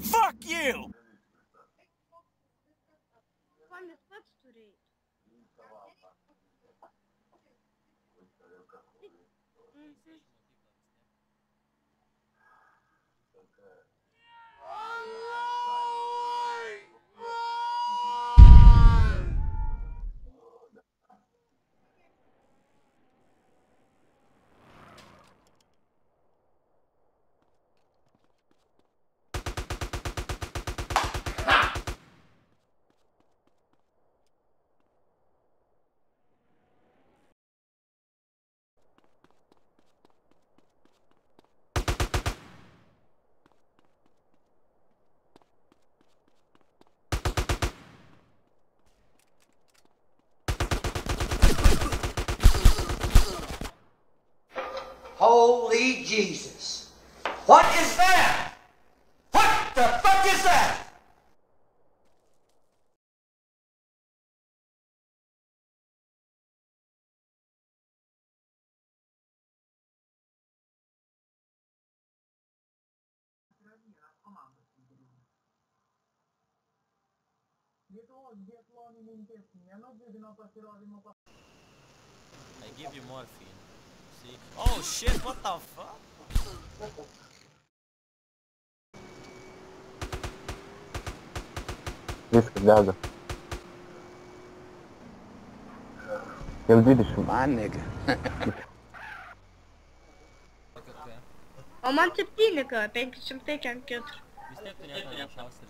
Fuck you! Holy Jesus. What is that? What the fuck is that? I give you morphine. see. Oh shit, what the fuck? Risk geldi. Geldi düşün. My nigga. Aman tip değil ne kadar. Ben küçümdeyken götür. Biz hep dünyada yaşamıştır.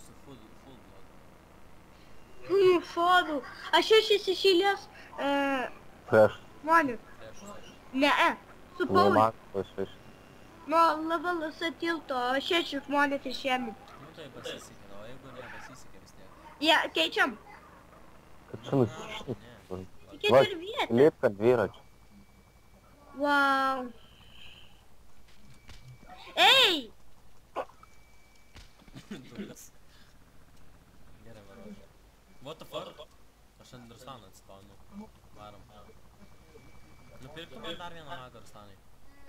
Full, full blood. А что сейчас сейчас? Э... Ваня. Ne, e. Su Pauliu. Nuo levelas atilto. Šeši žmonės išėmė. Nu tai pasisekė, o jeigu ne, pasisekė vis tiek. Ja, keičiam. Kad čia nusišnyt. Ne. Tik Va, ir vietą. Lipk ant dviračio. Wow. Ei! Gerai varom. What the fuck? Aš ant Durstano atspaunu. Varom. Nupirktų man dar vieną magą Durstanai.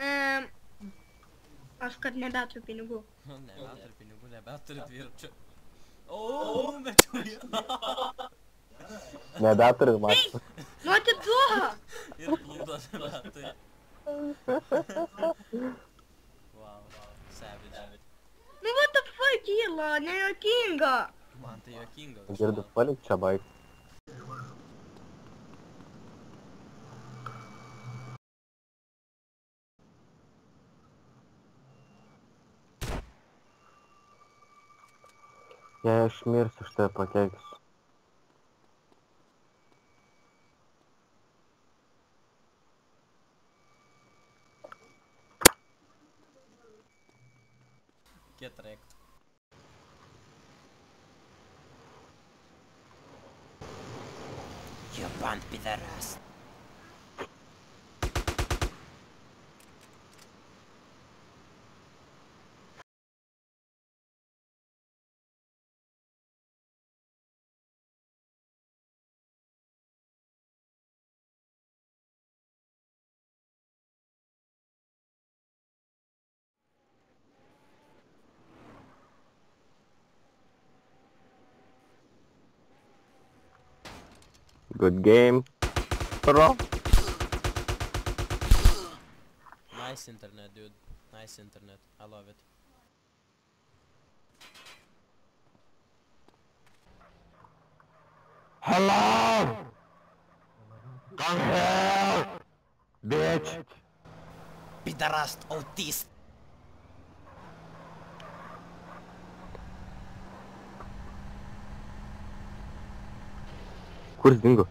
Um, aš kad nebeturiu pinigų. Nu, nebeturi pinigų, nebeturi dviračio. O, mečiau ją. Nebeturi mašinų. Nu atiduok! Ir plūdos nebeturi. Wow, savage. Nu what the fuck kyla, nejokinga. Man tai jokinga. Girdi, palik čia baig. Jei aš mirsiu, už tave pakeiksiu. Get wrecked. Jebant pidaras. Good game. Bro. Nice internet, dude. Nice internet. I love it. Hello! Come here! Bitch! Be the Pederast autist! курс динго.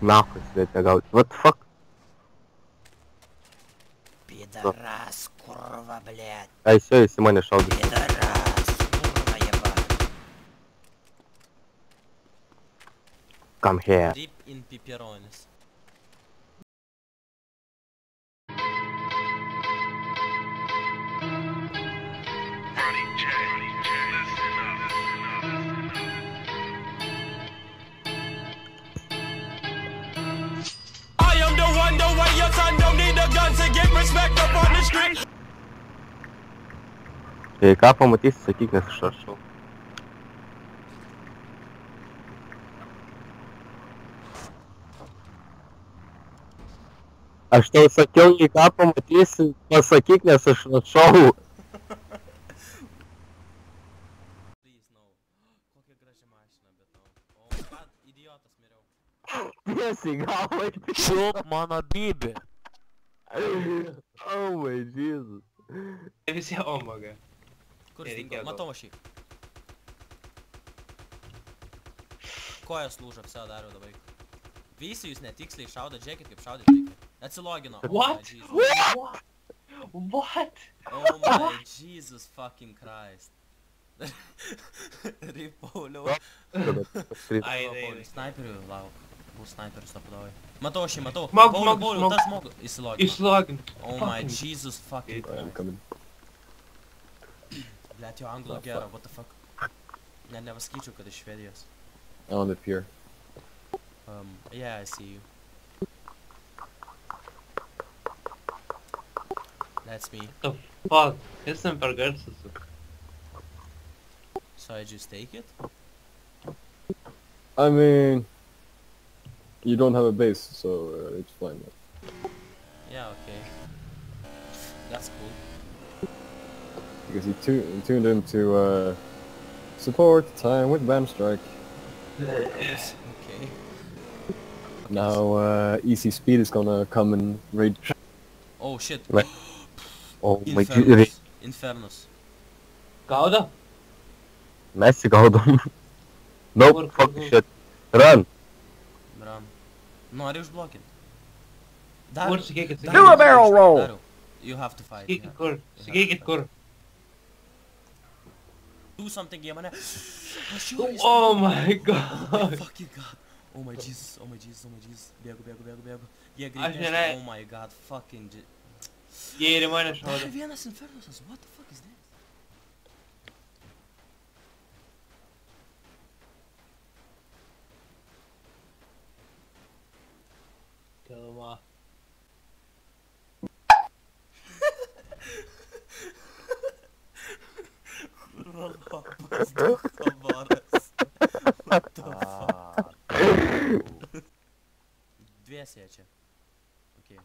Нахуй сюда тягал. Вот fuck? Пидорас, курва, блядь. А еще и Симоня шалби. Пидорас, курва, еба. Come here. Deep in pepperonis. J. Jei ką pamatysi, sakyk, nes aš rašau. Aš tau sakiau, jei ką pamatysi, pasakyk, nes aš rašau. Please, no. Kokia graži mašina, bet no. O, oh ką, idiotas miriau. Tiesiai galvai. Čiulp mano bibį. Oh my Jesus. Visi omaga. Kur gal. Matau aš jį. Kojas lūžo, apsėjo dariau dabar. Visi jūs netiksliai šaudat, žiūrėkit kaip šaudyt reikia. Atsilogino. Oh What? Jesus. What? What? Oh my Jesus fucking Christ. Rip Pauliau. Skrit. Ai, O, ai, Pauliau, Snaiperių lauk. Bus snaiperis tapadavai. Matau aš jį, matau. Smog, Pauliau, smog. tas žmogus. Įsilogino. Išlogint. Oh my fucking- Jesus fucking Okay. I'm coming. Blet, jo gero, what the fuck. Net nepasakyčiau, kad iš Švedijos. On the pier. Um, yeah, I see you. That's me. The Fuck. Kas ten per garsas? So I just take it? I mean, you don't have a base, so uh, it's fine. Yeah, okay. That's cool because he tu tuned into uh, support time with Bam Strike. Yes. Okay. Now uh, Easy Speed is gonna come and raid. Oh shit. Oh my god. Infernus. Gouda? Messi no nope, fuck shit. Run! Run. No, are you blocking? Daru, Daru, Daru, Daru, Daru, you have to fight. Get kur. Skikit kur. do something here, man. Oh é my god. Oh my god. Oh my Jesus, oh my Jesus, oh my Jesus. Bergo, bergo, bergo, bergo. Yeah, great. É assim, oh my god, fucking Jede meiner Schauder. Wie anders Infernos ist? What the fuck is this? Toma. Kurva, kabaras. What the fuck? Dviese čia. Okay.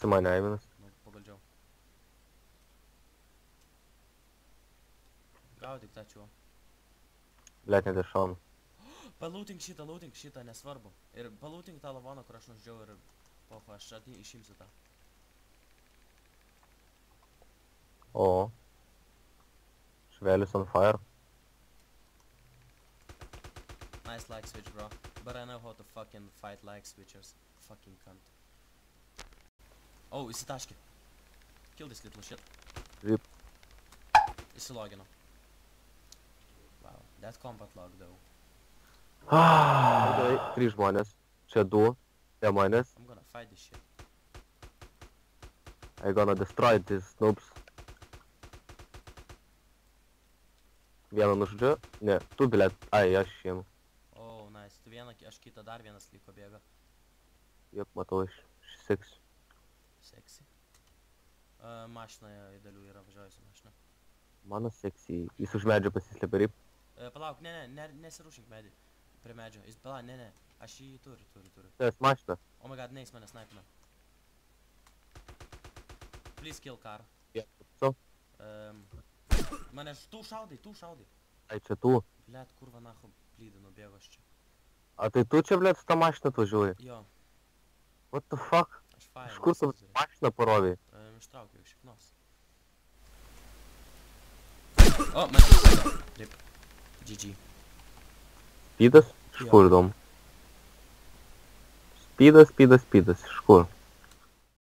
Su mane Aivinas. Nu, pabandžiau. Gaudyk tą čiuo. Blet, šonų. Palūtink šitą, lūtink šitą, nesvarbu. Ir palūtink tą lavoną, kur aš nuždžiau ir... Pofa, aš atį išimsiu tą. O. Švelis on fire. Nice like switch, bro. But I know how to fucking fight like switchers. Fucking cunt. Oh, įsitaškė. Kill this little shit. Rip. Įsilogino. Wow, that combat log though. Gerai, trys žmonės. Čia du. Prie manęs. I'm gonna fight this shit. I gonna destroy these noobs. Vieną nužudžiu. Ne, tu blet. Ai, aš jiem. Oh, nice. Tu vieną, aš kitą dar vienas liko bėga. Jep, matau, aš seksiu. Seksi. Uh, mašina į dalių yra važiuojusi mašina. Mano seksy. Jis už medžio pasislėpė rip. Uh, palauk, ne, ne, ne, nesirūšink medį. Prie medžio. Jis, palauk, ne, ne. Aš jį turiu, turiu, turiu. Tas mašina. Oh my god, neis mane snaipina. Please kill car. Jep, so. Um, mane tu šaudai, tu šaudai. Ai, čia tu. Blet, kurva nacho plydą nubėgo aš čia. A tai tu čia, blet, su tą mašiną atvažiuoji. Jo, What the fuck? aš fire. Iš kur tu mašiną parovėjai? Ištraukiau iš šiknos. O, mane ištraukiau. Rip. GG. Speedas? Iš kur įdomu? Speedas, speedas, speedas. Iš kur?